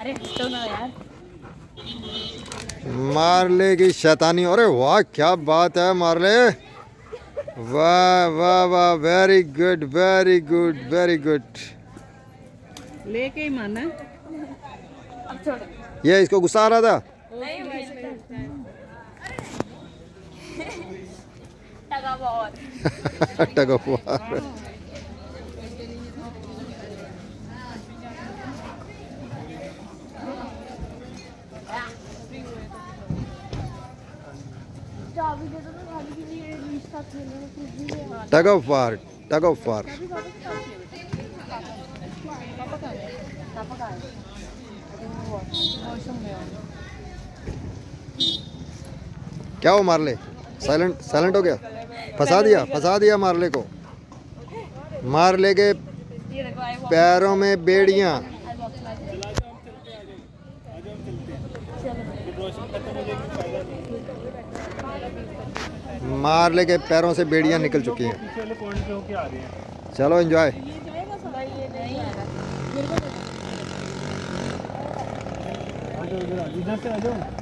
अरे ना यार। मारले की शैतानी। अरे वाह क्या बात है मारले। वाह वाह वाह very good very good very good लेके ही माना अब छोड़। ये इसको गुस्सा आ रहा था? नहीं टगा tug of war tug of war tug of war पापा का वॉशरूम में क्या हो मारले? साइलेंट साइलेंट हो गया? फंसा दिया फंसा दिया मारले को। मारले के पैरों में बेड़ियाँ। मारले के पैरों से बेड़ियाँ निकल चुकी हैं हैं चलो एंजॉय इधर से आ जाओ